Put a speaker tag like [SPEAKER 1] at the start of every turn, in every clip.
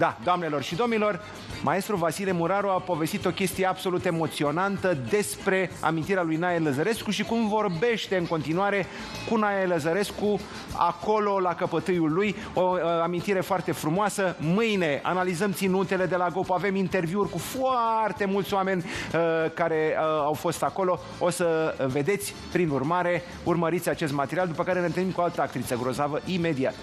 [SPEAKER 1] Da, doamnelor și domnilor, maestru Vasile Muraru a povestit o chestie absolut emoționantă despre amintirea lui Nae Lăzărescu și cum vorbește în continuare cu Nae Lăzărescu acolo la căpătâiul lui. O uh, amintire foarte frumoasă. Mâine analizăm ținutele de la GOP, avem interviuri cu foarte mulți oameni uh, care uh, au fost acolo. O să vedeți, prin urmare, urmăriți acest material, după care ne întâlnim cu o altă actriță grozavă imediat.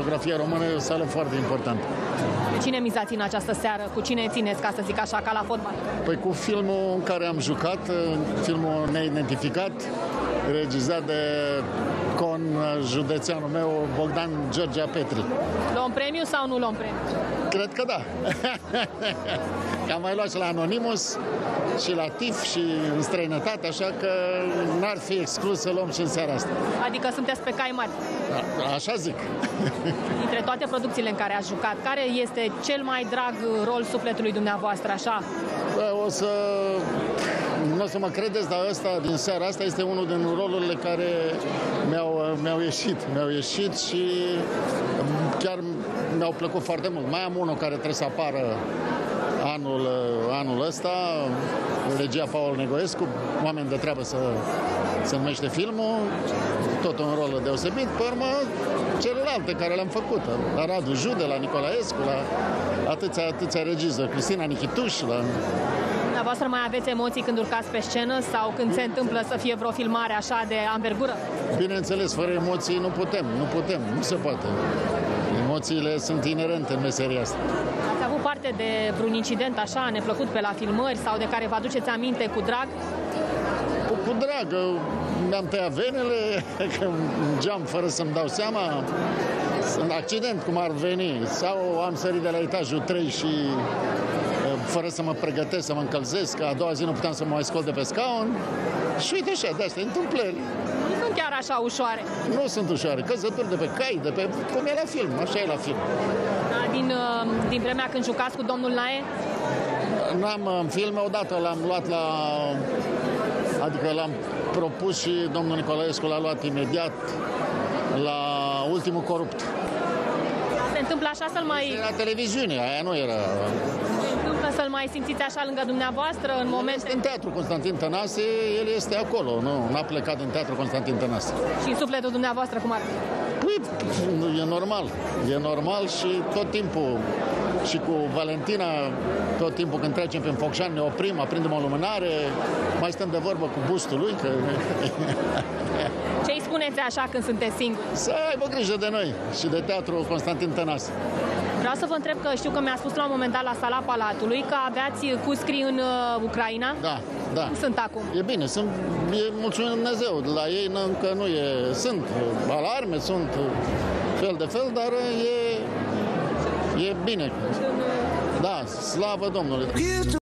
[SPEAKER 2] Fotografia română e o sală foarte importantă.
[SPEAKER 3] Pe cine mizați în această seară? Cu cine țineți, ca să zic așa, ca la fotbal?
[SPEAKER 2] Păi cu filmul în care am jucat, filmul neidentificat, regizat de con județeanul meu, Bogdan Georgia Petri.
[SPEAKER 3] Luăm premiu sau nu luăm premiu?
[SPEAKER 2] Cred că da. că am mai luat și la Anonymous și la TIF și în străinătate, așa că n-ar fi exclus să luăm și în seara asta.
[SPEAKER 3] Adică sunteți pe cai mari.
[SPEAKER 2] A, așa zic.
[SPEAKER 3] Dintre toate producțiile în care ați jucat, care este cel mai drag rol sufletului dumneavoastră, așa?
[SPEAKER 2] Bă, o să... Nu o să mă credeți, dar ăsta din seara asta este unul din rolurile care mi-au, mi-au ieșit. Mi-au ieșit și chiar mi-au plăcut foarte mult. Mai am unul care trebuie să apară anul, anul ăsta, regia Paul Negoescu, oameni de treabă să se numește filmul, tot un rol deosebit. Pe urmă, celelalte care le-am făcut, la Radu Jude, la Nicolaescu, la atâția, atâția regizori, Cristina Nichituș, la...
[SPEAKER 3] Dumneavoastră mai aveți emoții când urcați pe scenă sau când se întâmplă să fie vreo filmare așa de ambergură?
[SPEAKER 2] Bineînțeles, fără emoții nu putem, nu putem, nu se poate. Emoțiile sunt inerente în meseria asta.
[SPEAKER 3] Ați avut parte de vreun incident așa neplăcut pe la filmări sau de care vă aduceți aminte cu drag?
[SPEAKER 2] Cu, cu drag, mi-am tăiat venele, că geam fără să-mi dau seama, în accident cum ar veni, sau am sărit de la etajul 3 și fără să mă pregătesc, să mă încălzesc, că a doua zi nu puteam să mă mai scol de pe scaun. Și uite așa, de astea întâmplări.
[SPEAKER 3] Nu sunt chiar așa ușoare.
[SPEAKER 2] Nu sunt ușoare, căzături de pe cai, de pe... cum e la film, așa e la film.
[SPEAKER 3] Din, din vremea când jucați cu domnul Nae?
[SPEAKER 2] N-am în filme, odată l-am luat la... Adică l-am propus și domnul Nicolaescu l-a luat imediat la ultimul corupt.
[SPEAKER 3] Se întâmplă așa să-l mai...
[SPEAKER 2] Era televiziune, aia nu era...
[SPEAKER 3] Se întâmplă să-l mai simțiți așa lângă dumneavoastră în momente...
[SPEAKER 2] Este în teatru Constantin Tănase, el este acolo, nu, n-a plecat din teatru Constantin Tănase.
[SPEAKER 3] Și în sufletul dumneavoastră cum ar fi?
[SPEAKER 2] Păi, e normal, e normal și tot timpul și cu Valentina, tot timpul când trecem prin Focșani, ne oprim, aprindem o lumânare, mai stăm de vorbă cu bustul lui, că...
[SPEAKER 3] Ce îi spuneți așa când sunteți singuri?
[SPEAKER 2] Să aibă grijă de noi și de teatru Constantin Tănase.
[SPEAKER 3] Vreau să vă întreb că știu că mi-a spus la un moment dat la sala Palatului că aveați cuscri în uh, Ucraina.
[SPEAKER 2] Da, da.
[SPEAKER 3] Cum sunt acum?
[SPEAKER 2] E bine, sunt, e mulțumim Dumnezeu. La ei încă nu e, sunt alarme, sunt fel de fel, dar e, e bine. Da, slavă Domnului.